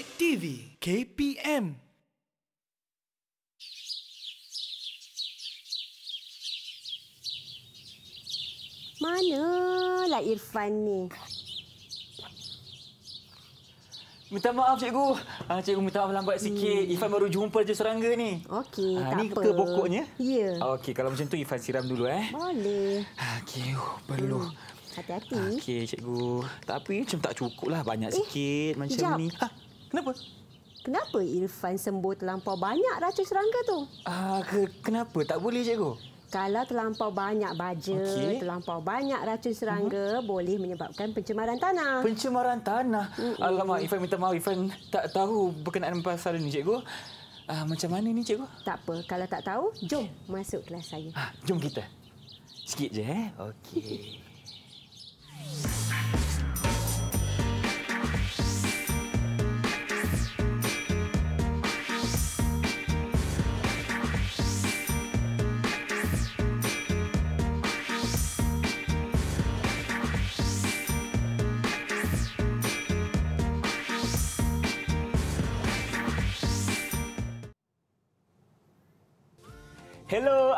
Didik TV KPM Manalah Irfan ni? Minta maaf cikgu. Ah cikgu minta maaf lambat sikit. Hmm. Irfan baru jumpa je serangga ni. Okey, Ah, tak ni apa. ke pokoknya? Ya. Okey, kalau macam tu Irfan siram dulu eh. Boleh. Okey, uh, perlu. Hati-hati. Okey, cikgu. Tapi macam tak cukup lah. Banyak sikit macam kejap. ni. Ha, kenapa? Kenapa Irfan sembuh terlampau banyak racun serangga tu? Ah, ke, kenapa? Tak boleh cikgu. Kalau terlampau banyak baja, Okey. terlampau banyak racun serangga boleh menyebabkan pencemaran tanah. Pencemaran tanah. Alamak, Irfan minta maaf. Irfan tak tahu berkenaan pasal ni cikgu. Ah, macam mana ni cikgu? tak apa, kalau tak tahu, jom masuk kelas saya. Ha, jom kita. Sikit je eh. Okey.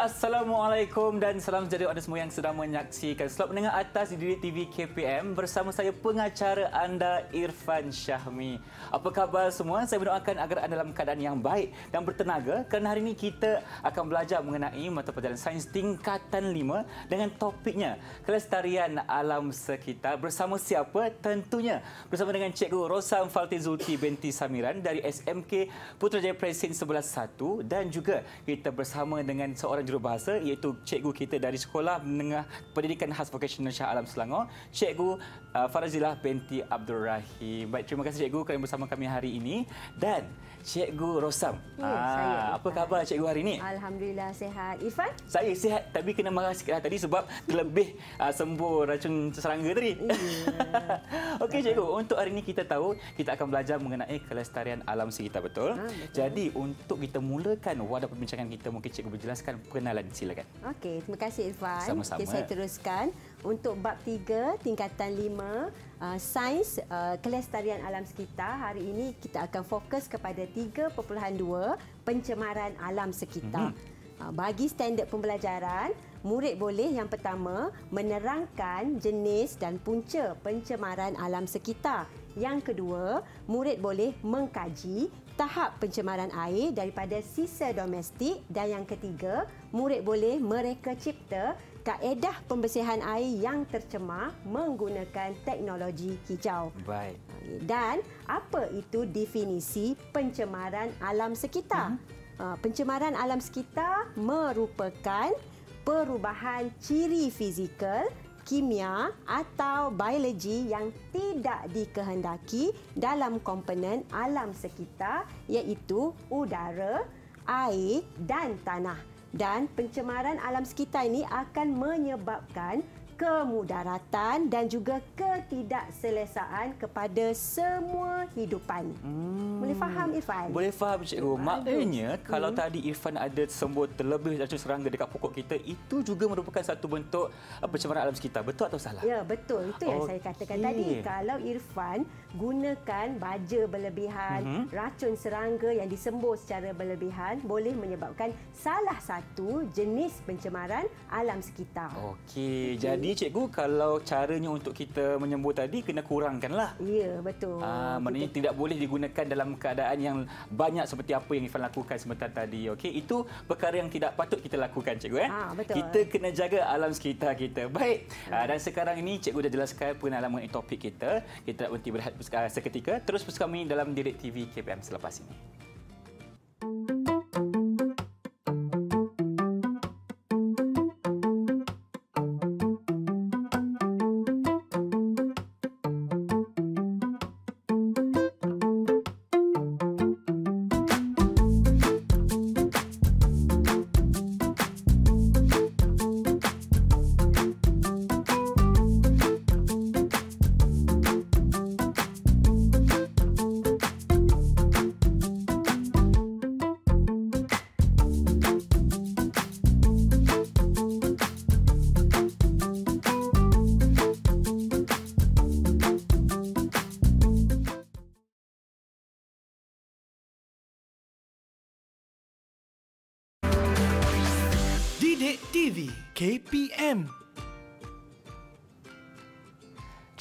Assalamualaikum dan salam sejahtera anda semua yang sedang menyaksikan Slot Mendengar Atas di Didik TV KPM bersama saya pengacara anda Irfan Syahmi. Apa khabar semua? Saya mendoakan agar anda dalam keadaan yang baik dan bertenaga kerana hari ini kita akan belajar mengenai mata pelajaran sains tingkatan 5 dengan topiknya kelestarian alam sekitar bersama siapa? Tentunya bersama dengan Cikgu Rosam Falti Zulti binti Samiran dari SMK Putrajaya Presin 11-1 dan juga kita bersama dengan seorang jurubahasa iaitu cikgu kita dari Sekolah Menengah Pendidikan Khas Vocational Shah Alam Selangor, Cikgu uh, Farazilah binti Abdul Rahim. Baik, terima kasih cikgu kerana bersama kami hari ini dan Cikgu Rosam. Ya, saya, apa Irfan. khabar cikgu hari ini? Alhamdulillah sehat. Irfan? Saya sihat tapi kena marah sikit lah tadi sebab terlebih uh, sembuh racun serangga tadi. Okey cikgu, untuk hari ini kita tahu kita akan belajar mengenai kelestarian alam sekitar betul? Ha, betul. Jadi untuk kita mulakan wadah perbincangan kita mungkin cikgu berjelaskan perkenalan silakan. Okey, terima kasih Irfan. Sama-sama. Okey, saya teruskan untuk bab 3 tingkatan 5 uh, sains uh, kelestarian alam sekitar. Hari ini kita akan fokus kepada 3.2 pencemaran alam sekitar. Mm-hmm. Uh, bagi standard pembelajaran, murid boleh yang pertama menerangkan jenis dan punca pencemaran alam sekitar. Yang kedua, murid boleh mengkaji tahap pencemaran air daripada sisa domestik dan yang ketiga, murid boleh mereka cipta kaedah pembersihan air yang tercemar menggunakan teknologi hijau. Baik. Dan apa itu definisi pencemaran alam sekitar? Uh, pencemaran alam sekitar merupakan perubahan ciri fizikal, kimia atau biologi yang tidak dikehendaki dalam komponen alam sekitar iaitu udara, air dan tanah. Dan pencemaran alam sekitar ini akan menyebabkan kemudaratan dan juga ketidakselesaan kepada semua hidupan. Hmm. Boleh faham Irfan? Boleh faham cikgu. Maknanya kalau tadi Irfan ada sembuh terlebih racun serangga dekat pokok kita, itu juga merupakan satu bentuk uh, pencemaran alam sekitar. Betul atau salah? Ya, betul. Itu yang saya katakan tadi. Kalau Irfan gunakan baja berlebihan, Mhm. racun serangga yang disembuh secara berlebihan boleh menyebabkan salah satu jenis pencemaran alam sekitar. Okey, jadi cikgu kalau caranya untuk kita menyembuh tadi kena kurangkanlah. Ya, betul. Ah, maknanya tidak boleh digunakan dalam keadaan yang banyak seperti apa yang Ifan lakukan sebentar tadi. Okey, itu perkara yang tidak patut kita lakukan cikgu eh. Ah, betul. Kita kena jaga alam sekitar kita. Baik. Ah, dan sekarang ini cikgu dah jelaskan pengenalan mengenai topik kita. Kita nak berhenti berehat ah, seketika. Terus bersama kami dalam Direct TV KPM selepas ini. KPM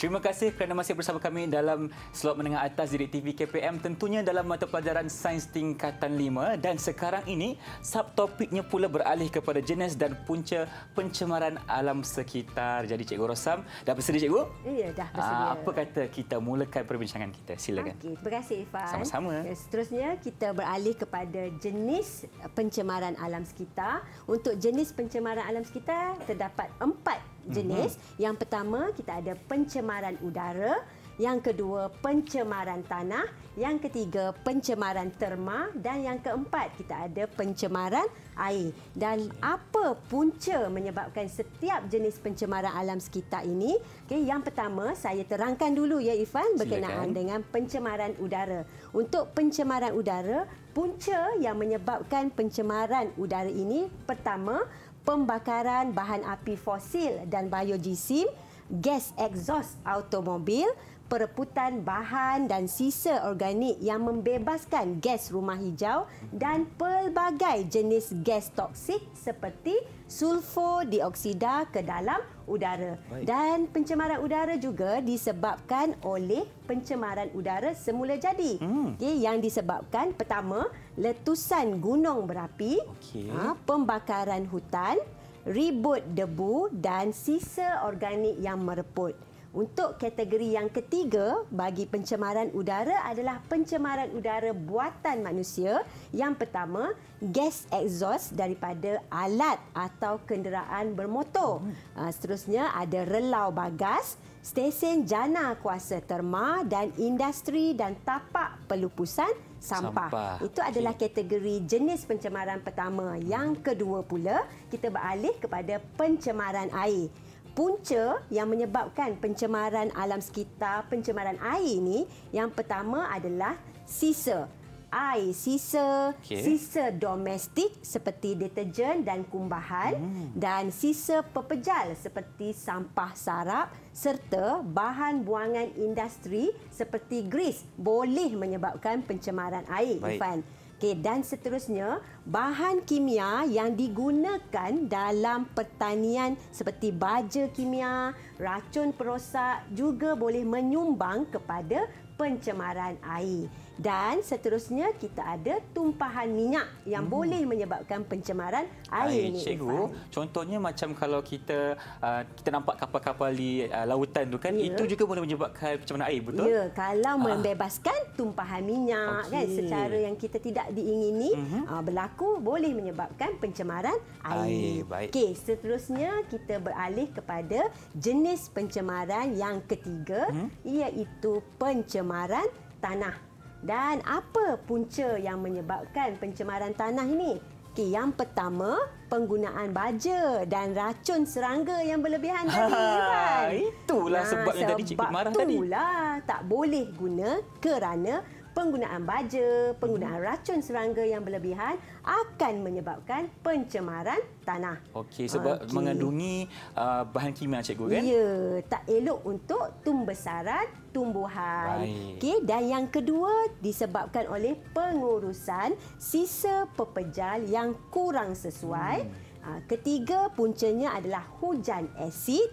Terima kasih kerana masih bersama kami dalam slot menengah atas Didik TV KPM tentunya dalam mata pelajaran Sains Tingkatan 5 dan sekarang ini subtopiknya pula beralih kepada jenis dan punca pencemaran alam sekitar. Jadi Cikgu Rosam dah bersedia Cikgu? Ya, dah Ah, bersedia. Apa kata kita mulakan perbincangan kita? Silakan. Okey, terima kasih Irfan. Sama-sama. Ya, Seterusnya kita beralih kepada jenis pencemaran alam sekitar. Untuk jenis pencemaran alam sekitar terdapat empat jenis. Mhm. Yang pertama kita ada pencemaran udara, yang kedua pencemaran tanah, yang ketiga pencemaran terma dan yang keempat kita ada pencemaran air. Dan apa punca menyebabkan setiap jenis pencemaran alam sekitar ini? Okey, yang pertama saya terangkan dulu ya Irfan berkenaan Silakan. dengan pencemaran udara. Untuk pencemaran udara, punca yang menyebabkan pencemaran udara ini pertama pembakaran bahan api fosil dan biojisim, gas exhaust automobil, pereputan bahan dan sisa organik yang membebaskan gas rumah hijau dan pelbagai jenis gas toksik seperti sulfur dioksida ke dalam udara. Baik. Dan pencemaran udara juga disebabkan oleh pencemaran udara semula jadi. Hmm. Okay, yang disebabkan pertama letusan gunung berapi, Okey. ha, pembakaran hutan, ribut debu dan sisa organik yang mereput. Untuk kategori yang ketiga bagi pencemaran udara adalah pencemaran udara buatan manusia. Yang pertama, gas exhaust daripada alat atau kenderaan bermotor. Ha, seterusnya ada relau bagas, stesen jana kuasa terma dan industri dan tapak pelupusan sampah. Sampah. Itu adalah kategori jenis pencemaran pertama. Yang kedua pula, kita beralih kepada pencemaran air. Punca yang menyebabkan pencemaran alam sekitar, pencemaran air ini, yang pertama adalah sisa. Air sisa, Okey. sisa domestik seperti deterjen dan kumbahan Hmm. dan sisa pepejal seperti sampah sarap serta bahan buangan industri seperti gris boleh menyebabkan pencemaran air Baik. Irfan. Okey, dan seterusnya, bahan kimia yang digunakan dalam pertanian seperti baja kimia, racun perosak juga boleh menyumbang kepada pencemaran air. Dan seterusnya kita ada tumpahan minyak yang hmm. boleh menyebabkan pencemaran air Air, ni. cikgu. Irfan. Contohnya macam kalau kita uh, kita nampak kapal-kapal di uh, lautan tu kan, Ya. itu juga boleh menyebabkan pencemaran air, betul? Ya, kalau membebaskan tumpahan minyak Okey. kan secara yang kita tidak diingini Mhm. uh, berlaku boleh menyebabkan pencemaran Air, air. baik. Okey, seterusnya kita beralih kepada jenis pencemaran yang ketiga Mhm. iaitu pencemaran tanah. Dan apa punca yang menyebabkan pencemaran tanah ini? Okey, yang pertama, penggunaan baja dan racun serangga yang berlebihan tadi, Irfan. itulah sebab yang tadi cikgu marah tadi. Itulah tak boleh guna kerana penggunaan baja, penggunaan Hmm. racun serangga yang berlebihan akan menyebabkan pencemaran tanah. Okey, sebab Okey. mengandungi uh, bahan kimia cikgu kan? Ya, tak elok untuk tumbesaran tumbuhan. Okey, dan yang kedua disebabkan oleh pengurusan sisa pepejal yang kurang sesuai. Hmm. Ketiga puncanya adalah hujan asid,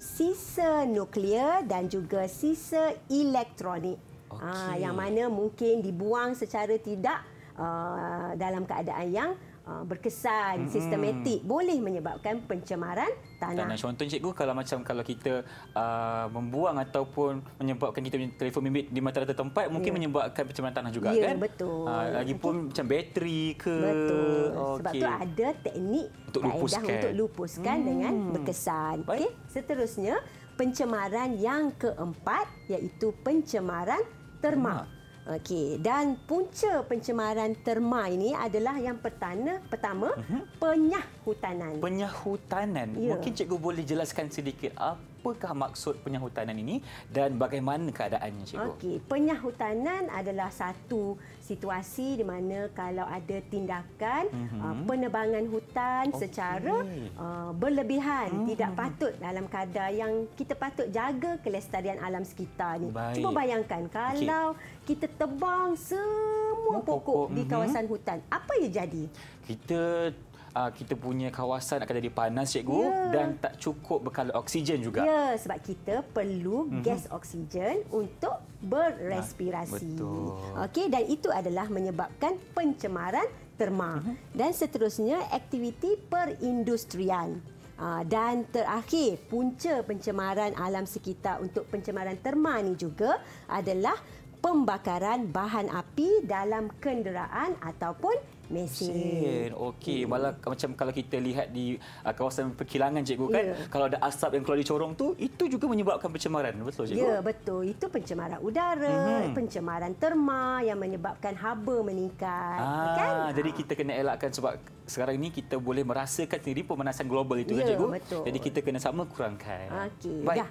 sisa nuklear dan juga sisa elektronik. Ah, Okey. yang mana mungkin dibuang secara tidak uh, dalam keadaan yang uh, berkesan, Mm-mm. sistematik boleh menyebabkan pencemaran tanah. Tanah. Contohnya cikgu kalau macam kalau kita uh, membuang ataupun menyebabkan kita punya telefon bimbit di mata-mata tempat mungkin Ya. menyebabkan pencemaran tanah juga Ya, kan? betul. Uh, lagipun macam bateri ke Betul. Sebab Okey. tu ada teknik Untuk lupuskan. untuk lupuskan Hmm. dengan berkesan. Okey. Seterusnya pencemaran yang keempat iaitu pencemaran terma. Okey, dan punca pencemaran terma ini adalah yang pertama pertama Mhm. penyahhutanan. Penyahutanan. Ya. Mungkin cikgu boleh jelaskan sedikit apakah maksud penyahutanan ini dan bagaimana keadaannya cikgu? Okey, penyahutanan adalah satu situasi di mana kalau ada tindakan Mhm. uh, penebangan hutan Okey. secara uh, berlebihan, Mhm. tidak patut dalam kadar yang kita patut jaga kelestarian alam sekitar ni. Baik. Cuba bayangkan kalau kita tebang semua pokok, pokok di mhm. kawasan hutan, apa yang jadi? Kita uh, kita punya kawasan akan jadi panas cikgu Ya. dan tak cukup bekal oksigen juga. Ya, sebab kita perlu mm-hmm. gas oksigen untuk berrespirasi. Betul. Okey dan itu adalah menyebabkan pencemaran terma. Mm-hmm. Dan seterusnya aktiviti perindustrian. Ah, dan terakhir, punca pencemaran alam sekitar untuk pencemaran terma ni juga adalah pembakaran bahan api dalam kenderaan ataupun mesin. Mesin. Okey, malah macam kalau kita lihat di uh, kawasan perkilangan cikgu kan, Ya. kalau ada asap yang keluar di corong tu, itu juga menyebabkan pencemaran. Betul cikgu? Ya, betul. Itu pencemaran udara, Mhm. mm-hmm. pencemaran terma yang menyebabkan haba meningkat. Ah, kan? jadi kita kena elakkan sebab sekarang ni kita boleh merasakan sendiri pemanasan global itu kan Ya, cikgu. betul. Jadi kita kena sama kurangkan. Okey, Baik. dah.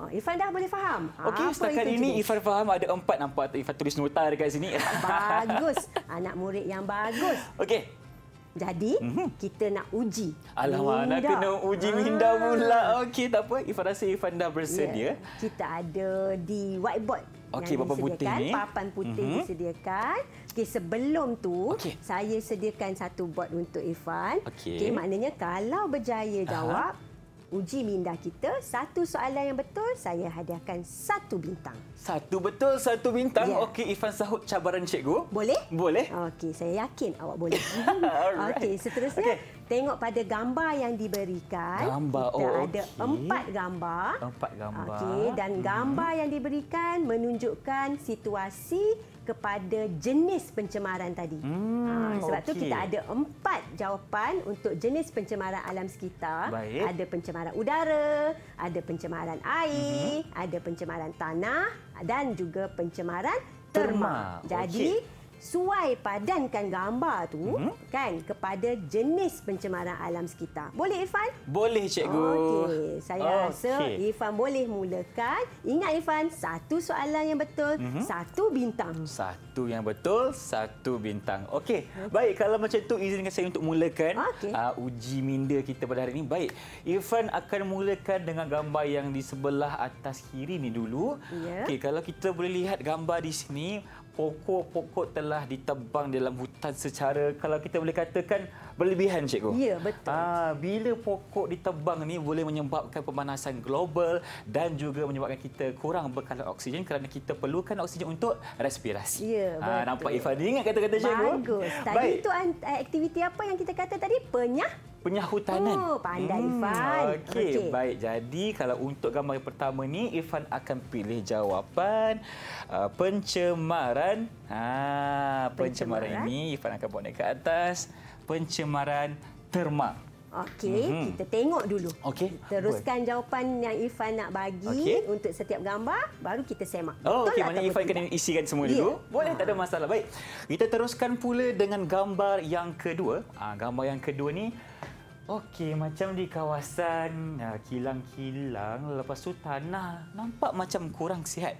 Oh, Irfan dah boleh faham. Okey, setakat ini jenis? Ifan faham ada empat nampak Ifan tulis nota dekat sini. Bagus. Anak murid yang bagus. Okey. Jadi, mm-hmm. kita nak uji. Alamak, nak kena uji Ah. minda pula. Okey, tak apa. Ifan rasa Ifan dah bersedia. Ya, kita ada di whiteboard Okey, papan putih ni. papan putih Mhm. disediakan. Okey, sebelum tu Okey. saya sediakan satu board untuk Irfan. Okey. Okey, maknanya kalau berjaya jawab uji minda kita, satu soalan yang betul saya hadiahkan satu bintang. Satu betul, satu bintang. Ya. Okey, Ifan sahut cabaran cikgu. Boleh? Boleh. Okey, saya yakin awak boleh. Okey, seterusnya Okey. Tengok pada gambar yang diberikan. Gambar, Kita oh, ada okey. empat gambar. Empat gambar. Okey, dan gambar yang diberikan menunjukkan situasi kepada jenis pencemaran tadi. Hmm, Ah, sebab tu okey. kita ada empat jawapan untuk jenis pencemaran alam sekitar. Baik. Ada pencemaran udara, ada pencemaran air, Mhm. ada pencemaran tanah dan juga pencemaran Terma. terma. Jadi suai padankan gambar tu Mhm. kan kepada jenis pencemaran alam sekitar. Boleh Irfan? Boleh cikgu. Okey, saya Okey. rasa Irfan boleh mulakan. Ingat Irfan, satu soalan yang betul, Mhm. satu bintang. Satu yang betul, satu bintang. Okey, baik kalau macam tu izinkan saya untuk mulakan Okey. uh, uji minda kita pada hari ini. Baik, Irfan akan mulakan dengan gambar yang di sebelah atas kiri ni dulu. Ya. Okey, kalau kita boleh lihat gambar di sini, pokok-pokok telah ditebang dalam hutan secara kalau kita boleh katakan berlebihan cikgu. Ya, betul. Ah, bila pokok ditebang ni boleh menyebabkan pemanasan global dan juga menyebabkan kita kurang bekalan oksigen kerana kita perlukan oksigen untuk respirasi. Ya, Ah, betul. nampak Ifan ingat kata-kata cikgu? Bagus. Tadi Baik. itu aktiviti apa yang kita kata tadi? Penyah Penyahutanan. Oh, pandai, Irfan. Okey, Okey. baik. Jadi kalau untuk gambar yang pertama ni Irfan akan pilih jawapan uh, pencemaran. Ha, pencemaran Pencemaran. ini Irfan akan bawa naik ke atas. Pencemaran terma. Okey, Mhm. kita tengok dulu. Okey. Teruskan jawapan yang Irfan nak bagi Okey. untuk setiap gambar, baru kita semak. Oh, okey. Maknanya Irfan kena isikan semua Ya. dulu. Boleh, tak ada masalah. Baik. Kita teruskan pula dengan gambar yang kedua. Ah, gambar yang kedua ni Okey, macam di kawasan ah, kilang-kilang, lepas tu tanah nampak macam kurang sihat.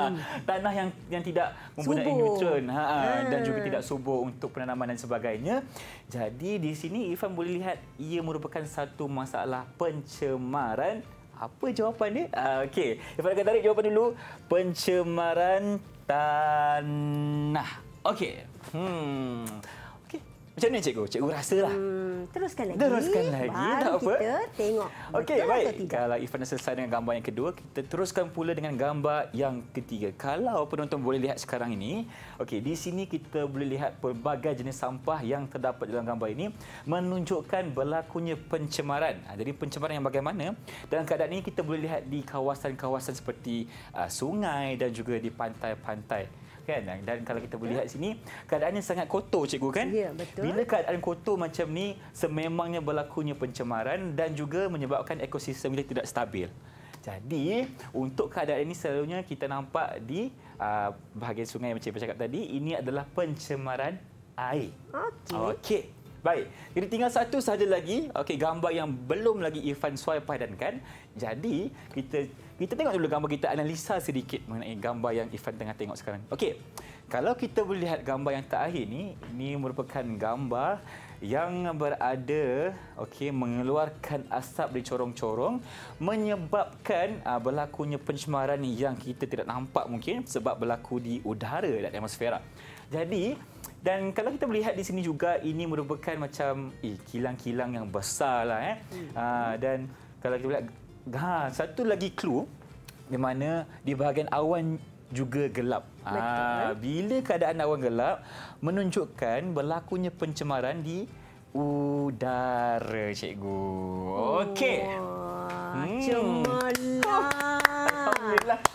tanah yang yang tidak mempunyai Hmm. Subur. nutron ha, dan juga tidak subur untuk penanaman dan sebagainya. Jadi di sini Irfan boleh lihat ia merupakan satu masalah pencemaran apa jawapan dia? Ah, Okey, Irfan akan tarik jawapan dulu. Pencemaran tanah. Okey. Hmm. Macam mana cikgu? Cikgu rasa lah. Hmm, teruskan lagi. Teruskan lagi, Baru tak apa. kita tengok Okey, baik. Kalau Ifan dah selesai dengan gambar yang kedua, kita teruskan pula dengan gambar yang ketiga. Kalau penonton boleh lihat sekarang ini, okey, di sini kita boleh lihat pelbagai jenis sampah yang terdapat dalam gambar ini menunjukkan berlakunya pencemaran. Ha, jadi pencemaran yang bagaimana? Dalam keadaan ini kita boleh lihat di kawasan-kawasan seperti uh, sungai dan juga di pantai-pantai. Kan? Dan kalau kita boleh lihat sini, keadaannya sangat kotor cikgu kan? Ya, betul. Bila keadaan kotor macam ni sememangnya berlakunya pencemaran dan juga menyebabkan ekosistem kita tidak stabil. Jadi, untuk keadaan ini selalunya kita nampak di uh, bahagian sungai macam saya cakap tadi, ini adalah pencemaran air. Okey. Okey. Baik. Jadi tinggal satu sahaja lagi. Okey, gambar yang belum lagi Irfan suai padankan. Jadi, kita kita tengok dulu gambar kita analisa sedikit mengenai gambar yang Irfan tengah tengok sekarang. Okey. Kalau kita boleh lihat gambar yang terakhir ni, ini merupakan gambar yang berada okey mengeluarkan asap dari corong-corong menyebabkan uh, berlakunya pencemaran yang kita tidak nampak mungkin sebab berlaku di udara dan atmosfera. Jadi dan kalau kita melihat di sini juga ini merupakan macam eh, kilang-kilang yang besar lah eh. Uh, dan kalau kita lihat ha, satu lagi clue di mana di bahagian awan juga gelap. Betul. Ah, bila keadaan awan gelap menunjukkan berlakunya pencemaran di udara, cikgu. Okey. Wah, Hmm. cemerlang.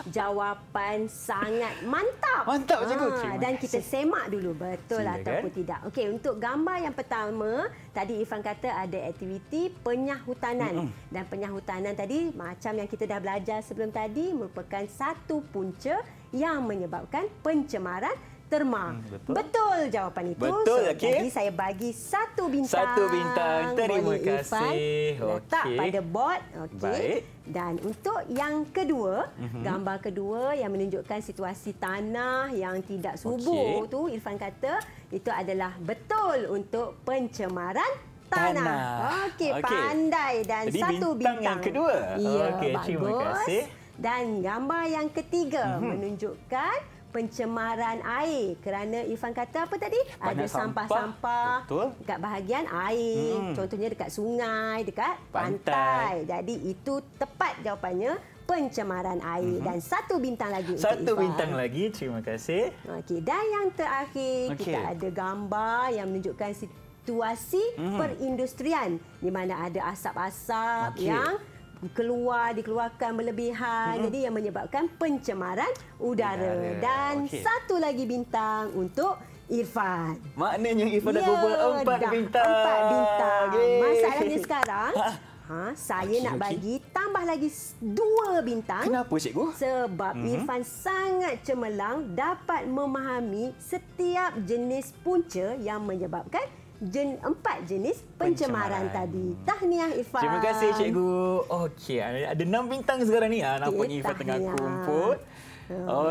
Jawapan sangat mantap. Mantap, cikgu. Ah, Terima dan kita semak dulu betul Silakan. ataupun tidak. Okey, untuk gambar yang pertama, tadi Irfan kata ada aktiviti penyahutanan. Dan penyahutanan tadi macam yang kita dah belajar sebelum tadi merupakan satu punca yang menyebabkan pencemaran terma. Hmm, betul. betul jawapan itu. Betul, so, okey. Jadi saya bagi satu bintang. Satu bintang. Terima Boleh Irfan kasih. Letak Okey. pada board. Okey. Baik. Dan untuk yang kedua, mm-hmm. gambar kedua yang menunjukkan situasi tanah yang tidak subur Okey. tu Irfan kata itu adalah betul untuk pencemaran Tanah. tanah. Okey, Okey. pandai dan Jadi satu bintang bintang. yang kedua. Ya, Okey, bagus. terima kasih. Dan gambar yang ketiga Mhm. mm-hmm. menunjukkan pencemaran air kerana Irfan kata apa tadi? Banyak Ada sampah. sampah-sampah dekat bahagian air. Hmm. Contohnya dekat sungai, dekat Pantai. pantai. Jadi itu tepat jawapannya pencemaran air dan satu bintang lagi. Satu bintang lagi. Terima kasih. Okey, dan yang terakhir Okey. kita ada gambar yang menunjukkan situasi Mhm. perindustrian di mana ada asap-asap Okey. yang keluar dikeluarkan berlebihan jadi yang menyebabkan pencemaran udara, Udara. dan Okey. satu lagi bintang untuk Irfan. Maknanya dah Ya, kumpul empat dah bintang. Empat bintang. Yeay. Masalahnya sekarang, ha, saya Okey, nak okey. bagi tambah lagi dua bintang. Kenapa cikgu? Sebab mm-hmm. Irfan sangat cemerlang dapat memahami setiap jenis punca yang menyebabkan jen, empat jenis pencemaran, Pencemaran. tadi. Tahniah Irfan. Terima kasih cikgu. Okey, ada enam bintang sekarang ni. Ha, nampaknya Okey, Irfan tengah kumpul.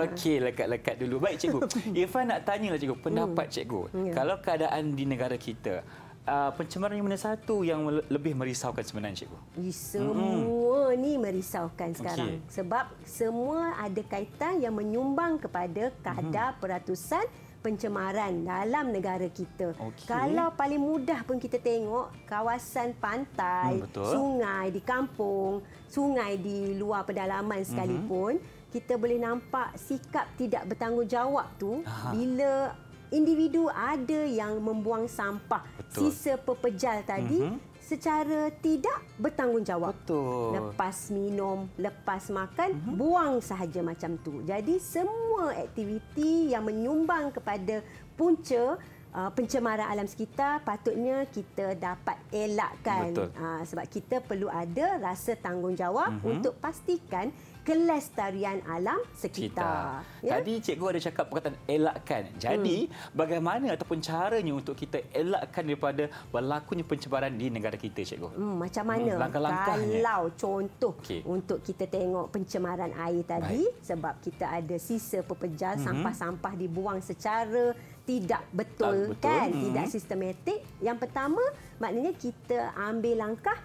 Okey, lekat-lekat dulu. Baik cikgu. Irfan nak tanyalah cikgu, pendapat cikgu. Ya. Kalau keadaan di negara kita, uh, pencemaran yang mana satu yang le- lebih merisaukan sebenarnya cikgu? Semua mm. ni merisaukan sekarang. Okey. Sebab semua ada kaitan yang menyumbang kepada kadar peratusan pencemaran dalam negara kita. Okey. Kalau paling mudah pun kita tengok kawasan pantai, Hmm, betul. sungai di kampung, sungai di luar pedalaman sekalipun, kita boleh nampak sikap tidak bertanggungjawab tu Aha. bila individu ada yang membuang sampah Betul. sisa pepejal tadi Mhm. Secara tidak bertanggungjawab. Betul. Lepas minum, lepas makan, Mhm. buang sahaja macam tu. Jadi semua aktiviti yang menyumbang kepada punca uh, pencemaran alam sekitar patutnya kita dapat elakkan. Betul. Uh, sebab kita perlu ada rasa tanggungjawab Mhm. untuk pastikan kelestarian alam sekitar. Kita. Tadi cikgu ada cakap perkataan elakkan. Jadi, Hmm. bagaimana ataupun caranya untuk kita elakkan daripada berlakunya pencemaran di negara kita, cikgu? Hmm, macam mana? Hmm, langkah-langkahnya. Kalau contoh Okey. untuk kita tengok pencemaran air tadi sebab kita ada sisa pepejal Mhm. sampah-sampah dibuang secara tidak betul, Tak betul. kan? Mhm. Tidak sistematik. Yang pertama maknanya kita ambil langkah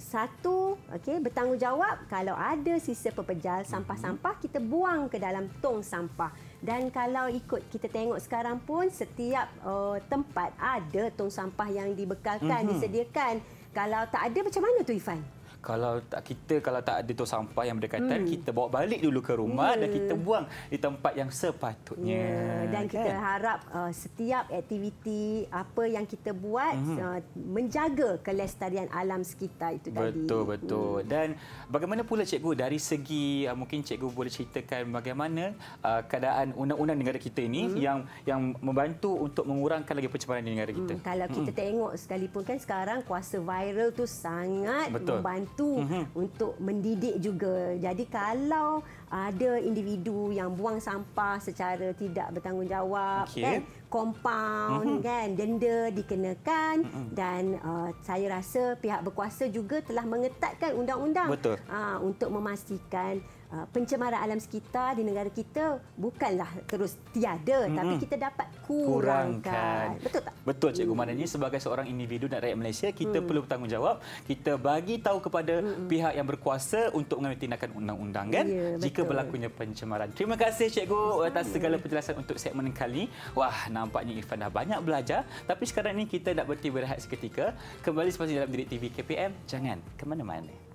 satu, okey, bertanggungjawab kalau ada sisa pepejal sampah-sampah kita buang ke dalam tong sampah. Dan kalau ikut kita tengok sekarang pun setiap uh, tempat ada tong sampah yang dibekalkan, Mhm. disediakan. Kalau tak ada macam mana tu Ifan? Kalau tak kita kalau tak ada tu sampah yang berdekatan, kita bawa balik dulu ke rumah Ya. dan kita buang di tempat yang sepatutnya. Ya, dan kita kan? harap uh, setiap aktiviti apa yang kita buat Mhm. uh, menjaga kelestarian alam sekitar itu tadi. Betul betul. Dan bagaimana pula cikgu dari segi uh, mungkin cikgu boleh ceritakan bagaimana uh, keadaan undang-undang negara kita ini Hmm. yang yang membantu untuk mengurangkan lagi pencemaran di negara kita. Hmm, kalau kita tengok sekalipun kan sekarang kuasa viral tu sangat Betul. membantu Mhm. untuk mendidik juga. Jadi kalau ada individu yang buang sampah secara tidak bertanggungjawab Okey. kan compound Mhm. kan denda dikenakan dan uh, saya rasa pihak berkuasa juga telah mengetatkan undang-undang uh, untuk memastikan uh, pencemaran alam sekitar di negara kita bukanlah terus tiada mm-hmm. tapi kita dapat kurangkan. kurangkan. Betul tak? Betul cikgu. Mm. Maknanya sebagai seorang individu dan rakyat Malaysia kita mm. perlu bertanggungjawab. Kita bagi tahu kepada mm. pihak yang berkuasa untuk mengambil tindakan undang-undang kan yeah, jika berlakunya pencemaran. Terima kasih cikgu atas segala penjelasan untuk segmen kali. Wah, nampaknya Irfan dah banyak belajar tapi sekarang ini kita nak berhenti berehat seketika. Kembali selepas dalam Didik TV KPM. Jangan ke mana-mana.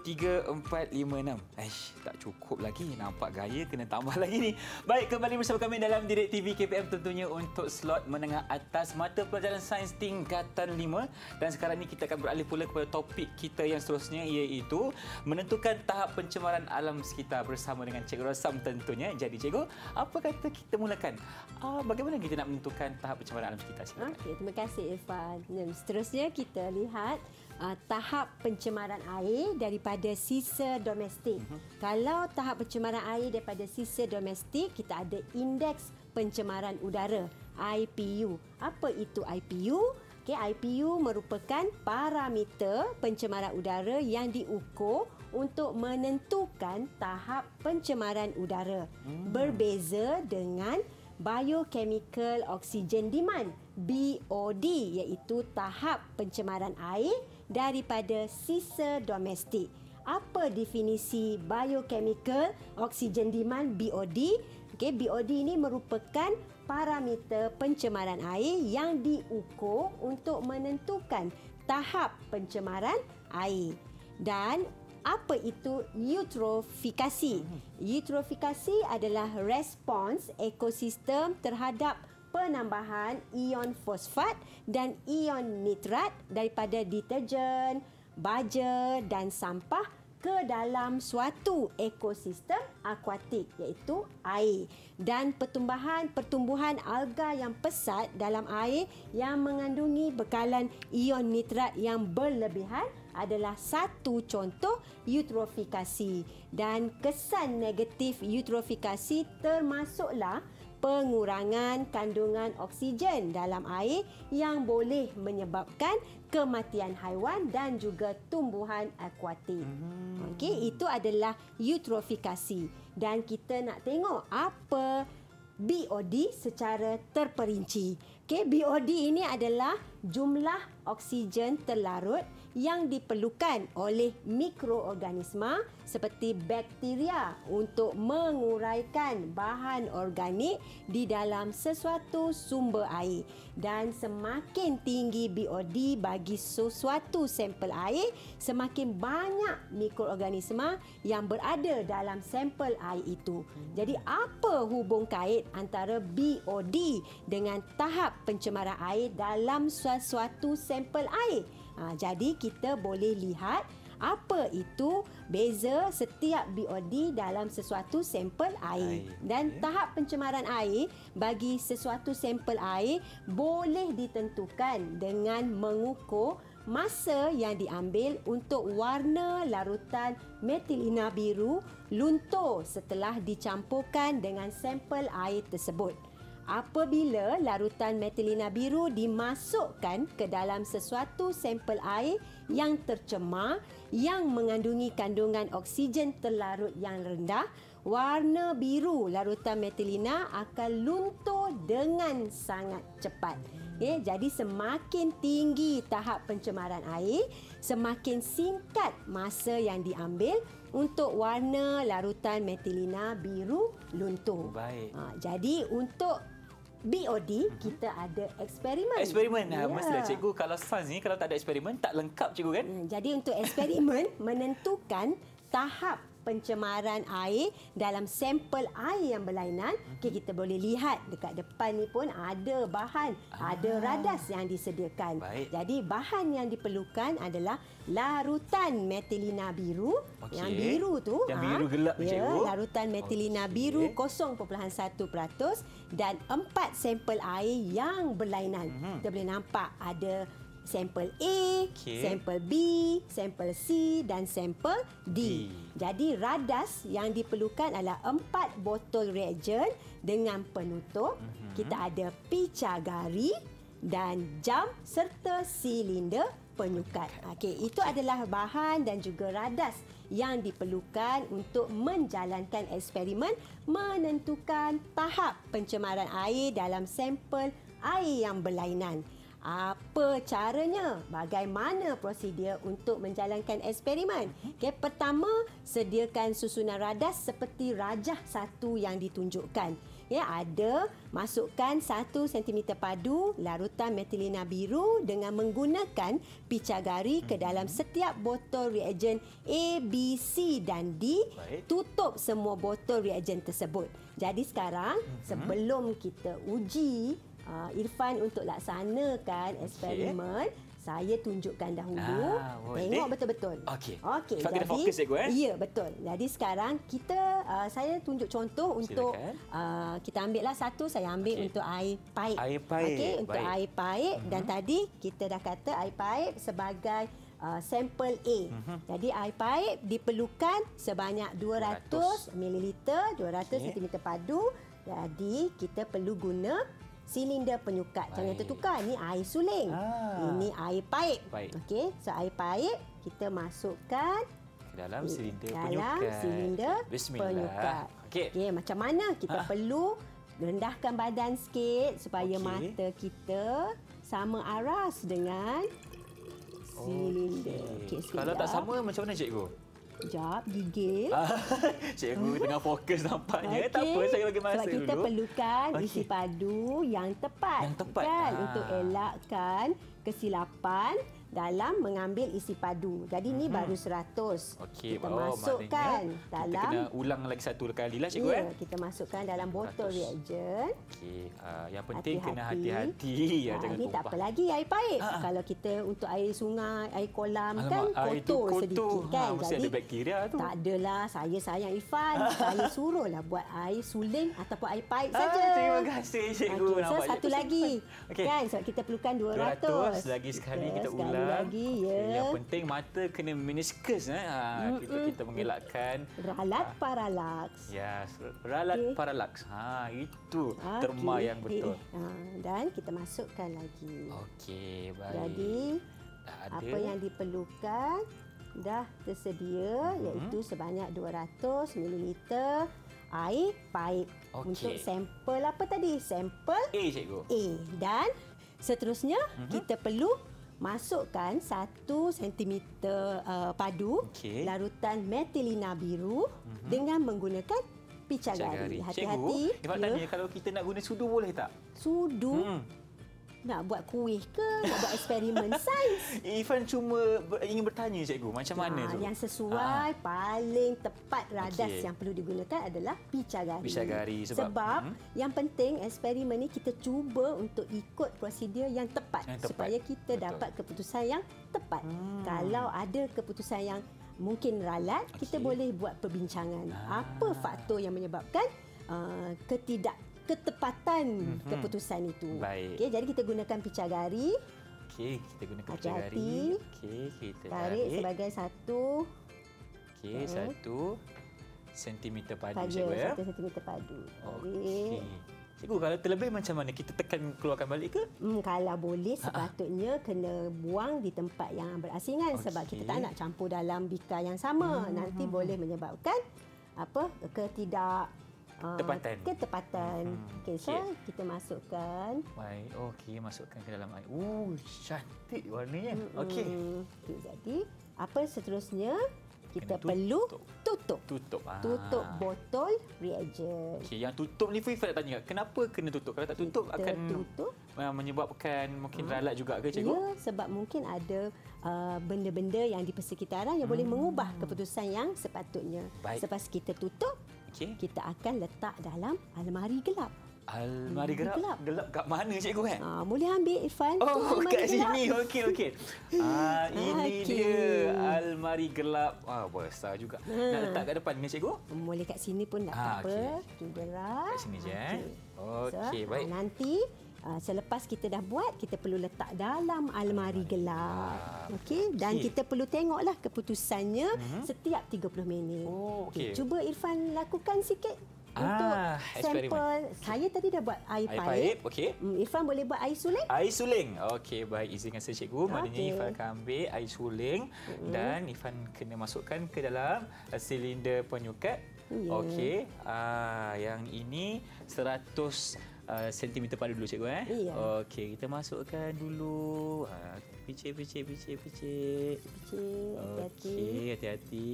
3, 4, 5, 6. Aish, tak cukup lagi. Nampak gaya kena tambah lagi ni. Baik, kembali bersama kami dalam Direct TV KPM tentunya untuk slot menengah atas mata pelajaran sains tingkatan 5. Dan sekarang ni kita akan beralih pula kepada topik kita yang seterusnya iaitu menentukan tahap pencemaran alam sekitar bersama dengan Cikgu Rasam tentunya. Jadi Cikgu, apa kata kita mulakan? Ah, bagaimana kita nak menentukan tahap pencemaran alam sekitar? Okay, terima kasih Irfan. Seterusnya kita lihat uh, tahap pencemaran air daripada sisa domestik. Uh-huh. Kalau tahap pencemaran air daripada sisa domestik, kita ada indeks pencemaran udara IPU. Apa itu IPU? Okay, IPU merupakan parameter pencemaran udara yang diukur untuk menentukan tahap pencemaran udara. Hmm. Berbeza dengan biochemical oxygen demand BOD iaitu tahap pencemaran air daripada sisa domestik. Apa definisi biochemical oxygen demand BOD? Okay, BOD ini merupakan parameter pencemaran air yang diukur untuk menentukan tahap pencemaran air. Dan apa itu eutrofikasi? Eutrofikasi adalah respons ekosistem terhadap penambahan ion fosfat dan ion nitrat daripada deterjen, baja dan sampah ke dalam suatu ekosistem akuatik iaitu air. Dan pertumbuhan pertumbuhan alga yang pesat dalam air yang mengandungi bekalan ion nitrat yang berlebihan adalah satu contoh eutrofikasi. Dan kesan negatif eutrofikasi termasuklah pengurangan kandungan oksigen dalam air yang boleh menyebabkan kematian haiwan dan juga tumbuhan akuatik. Hmm. Okey, itu adalah eutrofikasi dan kita nak tengok apa BOD secara terperinci. Okey, BOD ini adalah jumlah oksigen terlarut yang diperlukan oleh mikroorganisma seperti bakteria untuk menguraikan bahan organik di dalam sesuatu sumber air dan semakin tinggi BOD bagi sesuatu sampel air semakin banyak mikroorganisma yang berada dalam sampel air itu. Jadi apa hubung kait antara BOD dengan tahap pencemaran air dalam sesuatu sampel air? Ha, jadi kita boleh lihat apa itu beza setiap BOD dalam sesuatu sampel air. air. Dan okay. tahap pencemaran air bagi sesuatu sampel air boleh ditentukan dengan mengukur masa yang diambil untuk warna larutan metilina biru luntur setelah dicampurkan dengan sampel air tersebut apabila larutan metilina biru dimasukkan ke dalam sesuatu sampel air yang tercemar yang mengandungi kandungan oksigen terlarut yang rendah, warna biru larutan metilina akan luntur dengan sangat cepat. Okay, jadi semakin tinggi tahap pencemaran air, semakin singkat masa yang diambil untuk warna larutan metilina biru luntur. Baik. Ha, jadi untuk BOD kita ada eksperimen. Eksperimen. Ya. Yeah. Mestilah cikgu kalau sains ni kalau tak ada eksperimen tak lengkap cikgu kan? Jadi untuk eksperimen menentukan tahap pencemaran air dalam sampel air yang berlainan. Okay, kita boleh lihat dekat depan ni pun ada bahan, ah. ada radas yang disediakan. Baik. Jadi bahan yang diperlukan adalah larutan metilina biru. Okey. Yang biru tu Yang ah, biru gelap tu, ya, cikgu. larutan metilina Okey. biru 0.1% dan empat sampel air yang berlainan. Mhm. Kita boleh nampak ada sampel A, Okey. sampel B, sampel C dan sampel D. D. Jadi radas yang diperlukan adalah empat botol reagen dengan penutup. Mhm. Kita ada picagari dan jam serta silinder penyukat. Okey, itu adalah bahan dan juga radas yang diperlukan untuk menjalankan eksperimen menentukan tahap pencemaran air dalam sampel air yang berlainan. Apa caranya? Bagaimana prosedur untuk menjalankan eksperimen? Okay, pertama, sediakan susunan radas seperti rajah satu yang ditunjukkan. Ya, ada masukkan 1 cm padu larutan metilina biru dengan menggunakan picagari ke dalam setiap botol reagen A, B, C dan D. Baik. Tutup semua botol reagen tersebut. Jadi sekarang sebelum kita uji uh, Irfan untuk laksanakan eksperimen, saya tunjukkan dahulu. Ah. Tengok betul-betul. Okey. Okey. Sebab kita fokus, cikgu, eh? Ya, betul. Jadi sekarang kita uh, saya tunjuk contoh untuk Silakan. uh, kita ambil lah satu saya ambil Okey. untuk air paip. Air paip, Okey, untuk baik. air paip mm-hmm. dan tadi kita dah kata air paip sebagai uh, sampel A. Mm-hmm. Jadi air paip diperlukan sebanyak 200 ml, 200 Okey. cm padu. Jadi kita perlu guna silinder penyukat. Jangan tertukar. Ini air suling. Ah. Ini air paip. Baik. Okey, so air paip kita masukkan dalam silinder dalam penyukat. silinder Bismillah. penyukat. Okey. Okey, macam mana kita Ah. perlu rendahkan badan sikit supaya Okey. mata kita sama aras dengan silinder. Okey, sekejap. Kalau tak sama macam mana cikgu? Sekejap, gigil. Ah, cikgu tengah fokus nampaknya. Tak apa, saya bagi masa Sebab kita dulu. perlukan Okey. isi padu yang tepat. Yang tepat. Kan? Ah. Untuk elakkan kesilapan dalam mengambil isi padu. Jadi ni baru 100. Mhm. Okey, kita oh, masukkan dalam Kita kena ulang lagi satu kali lah cikgu ya, eh. kita masukkan dalam botol 100. reagen. Okey, uh, yang penting kena Hati-hati. ya Ah, jangan ini tak apa lagi air paip. Ah, ah. Kalau kita untuk air sungai, air kolam Alamak, kan tu kotor, sedikit kan. Ha, mesti ada bakteria tu. Tak adalah saya sayang Ifan. saya suruhlah buat air suling ataupun air paip Ah, saja. terima kasih cikgu. Okey, so satu lagi. Okey. Kan sebab kita perlukan 200. 200 lagi sekali kita, sekali ulang. Lagi ya. Okey, Yang penting mata kena meniskus eh. Ha, kita kita mengelakkan Ralat paralax. Ya, ralat Okey. paralax. Ha, itu Okey. terma yang betul. Ha, dan kita masukkan lagi. Okey, baik. Jadi ada. apa yang diperlukan dah tersedia Mhm. iaitu sebanyak 200 ml air paip Okey. untuk sampel apa tadi? Sampel Eh, cikgu. A dan seterusnya Mhm. kita perlu masukkan 1 cm uh, padu Okey. larutan metilina biru dengan menggunakan picagari. Cagari. Hati-hati. Cikgu, ya. tanya kalau kita nak guna sudu boleh tak? Sudu Hmm. Nak buat kuih ke nak buat eksperimen sains Ifan cuma ingin bertanya cikgu macam mana Ah, tu? Yang sesuai paling tepat radas Okey. yang perlu digunakan adalah picagari. Picagari, sebab- sebab Hmm. yang penting eksperimen ni kita cuba untuk ikut prosedur yang tepat, Yang tepat. supaya kita Betul. dapat keputusan yang tepat. Hmm. Kalau ada keputusan yang mungkin ralat, kita Okey. boleh buat perbincangan. Ah. Apa faktor yang menyebabkan uh, ketidak ketepatan Mhm. keputusan itu. Baik. Okey, jadi kita gunakan picagari, Okey, kita guna Hati-hati. picagari. Okey, kita tarik tarik. sebagai satu Okey, Hmm. satu sentimeter padu saja cikgu ya. satu sentimeter padu. Okey. Tarik. Cikgu, kalau terlebih macam mana? Kita tekan keluarkan balik ke? Hmm, kalau boleh Ha, sepatutnya kena buang di tempat yang berasingan Okey. sebab kita tak nak campur dalam bikar yang sama. Hmm. Nanti boleh menyebabkan apa ketidak ah, Tepatan. ketepatan. Hmm, Okey, so okey. kita masukkan. Baik, okey masukkan ke dalam air. Uh, cantik warnanya. Hmm, Okey. Okey, jadi apa seterusnya kita Kena perlu tutup. tutup. Tutup. Ah. Tutup botol reagent. Okey, yang tutup ni Ifan nak tanya, kenapa kena tutup? Kalau tak tutup Kita akan tutup. uh, menyebabkan mungkin ralat juga ke cikgu? Ya, sebab mungkin ada uh, benda-benda yang di persekitaran yang boleh mengubah keputusan yang sepatutnya. Hmm. Baik. Selepas kita tutup, Okey. kita akan letak dalam almari gelap. Almari Hmm, gelap. gelap. Gelap kat mana cikgu kan? Ah, boleh ambil Irfan. tu Oh, almari kat gelap. sini. Okey, okey. Ah, ini Okey. dia almari gelap. Wah, besar juga. Nak letak kat depan dengan cikgu? Boleh kat sini pun tak Ah, apa. okey. Duduklah. Kat sini je, eh? Okey, so, baik. ah, Nanti uh, selepas kita dah buat, kita perlu letak dalam almari gelap. Okey, dan Okey. kita perlu tengoklah keputusannya setiap 30 minit. Oh, okey. Cuba Irfan lakukan sikit Ah, untuk eksperimen. sampel. Saya tadi dah buat air, Air paip. paip, okey. Hmm, Irfan boleh buat air suling? Air suling. Okey, baik. Izinkan saya cikgu. Maknanya. Ifan akan ambil air suling mm-hmm. dan Ifan kena masukkan ke dalam uh, silinder penyukat. Ya. Okey. Ah, yang ini 100 uh, cm padu dulu cikgu eh. Ya. Okey, kita masukkan dulu. Ah, picit picit picit picit. Hati-hati. Okey, hati-hati.